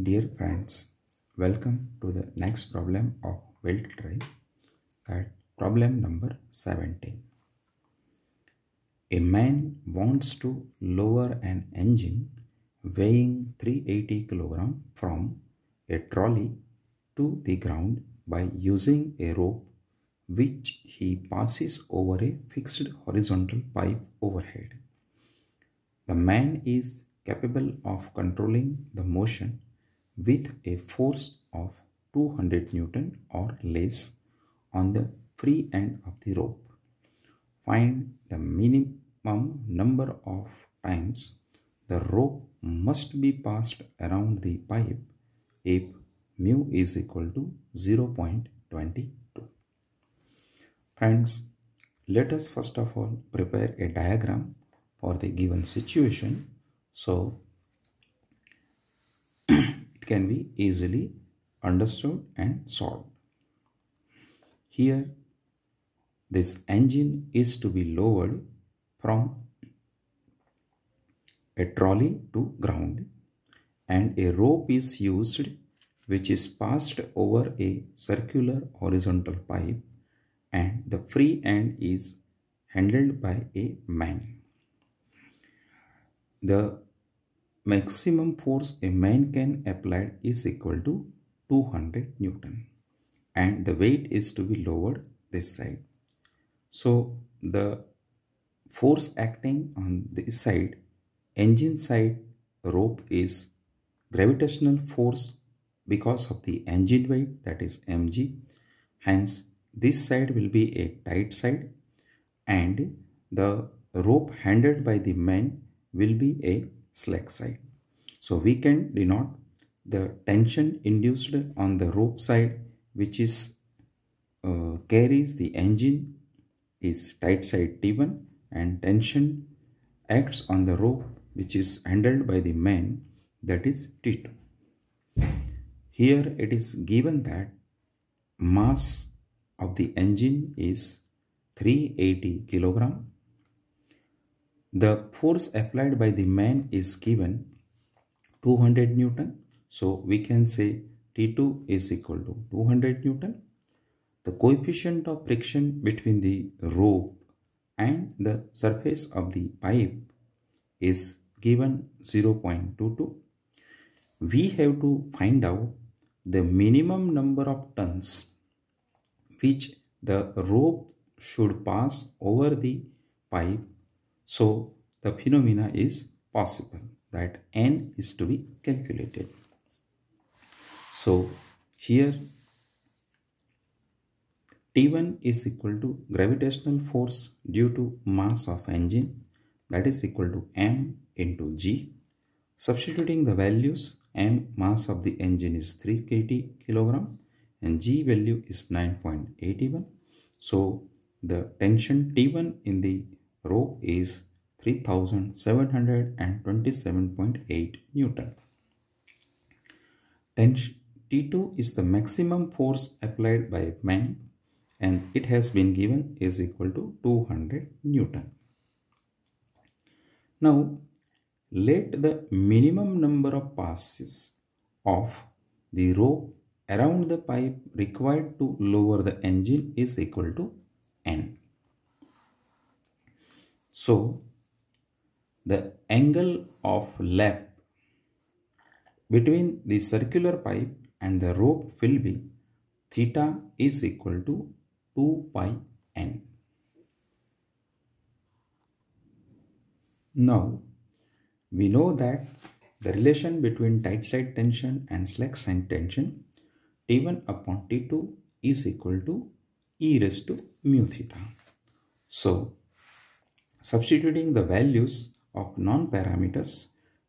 Dear friends, welcome to the next problem of drive that problem number 17. A man wants to lower an engine weighing 380 kg from a trolley to the ground by using a rope which he passes over a fixed horizontal pipe overhead. The man is capable of controlling the motion with a force of 200 Newton or less on the free end of the rope. Find the minimum number of times the rope must be passed around the pipe if mu is equal to 0.22. Friends, let us first of all prepare a diagram for the given situation so can be easily understood and solved. Here this engine is to be lowered from a trolley to ground and a rope is used which is passed over a circular horizontal pipe and the free end is handled by a man. The maximum force a man can apply is equal to 200 Newton and the weight is to be lowered this side. So the force acting on this side, engine side rope is gravitational force because of the engine weight that is mg. Hence this side will be a tight side and the rope handled by the man will be a slack side. So we can denote the tension induced on the rope side which is uh, carries the engine is tight side T1 and tension acts on the rope which is handled by the man that is T2. Here it is given that mass of the engine is 380 kilogram the force applied by the man is given 200 Newton. So we can say T2 is equal to 200 Newton. The coefficient of friction between the rope and the surface of the pipe is given 0.22. We have to find out the minimum number of tons which the rope should pass over the pipe so the phenomena is possible that n is to be calculated. So here T1 is equal to gravitational force due to mass of engine that is equal to m into g. Substituting the values m mass of the engine is 380 kilogram and g value is 9.81. So the tension T1 in the rope is 3727.8 Newton. Tension T2 is the maximum force applied by man and it has been given is equal to 200 Newton. Now let the minimum number of passes of the rope around the pipe required to lower the engine is equal to n. So the angle of lap between the circular pipe and the rope will be theta is equal to 2 pi n. Now we know that the relation between tight side tension and slack side tension T1 upon T2 is equal to e raised to mu theta. So Substituting the values of non-parameters,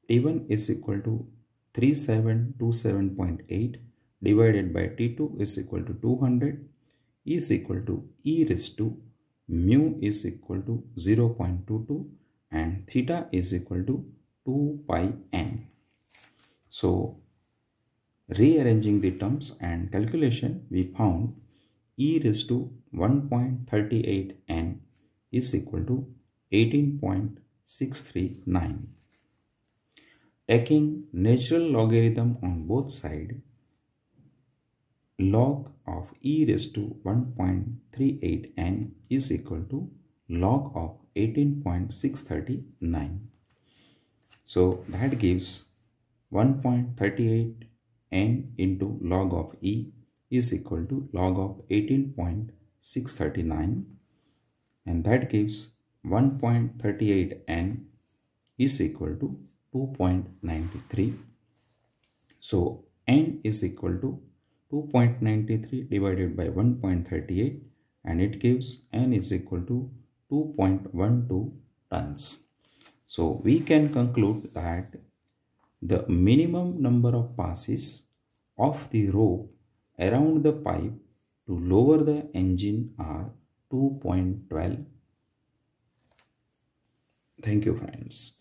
T1 is equal to 3727.8 divided by T2 is equal to 200 is equal to e raised to mu is equal to 0.22 and theta is equal to 2 pi n. So rearranging the terms and calculation we found e raised to 1.38 n is equal to 18.639. taking natural logarithm on both sides, log of e raised to 1.38 n is equal to log of 18.639. So that gives 1.38 n into log of e is equal to log of 18.639 and that gives 1.38 n is equal to 2.93. So n is equal to 2.93 divided by 1.38 and it gives n is equal to 2.12 tons. So we can conclude that the minimum number of passes of the rope around the pipe to lower the engine are 2.12. Thank you friends.